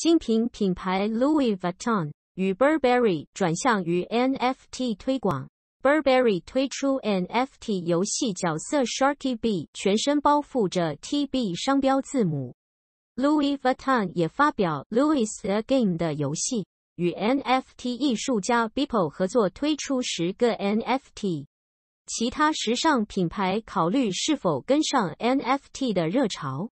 精品品牌 Louis Vuitton 与 Burberry 转向于 NFT 推广。Burberry 推出 NFT 游戏角色 Sharky B，全身包覆着 TB 商标字母。Louis Vuitton 也发表 Louis a Game 的游戏，与 NFT 艺术家 Beeple 合作推出十个 NFT。其他时尚品牌考虑是否跟上 NFT 的热潮。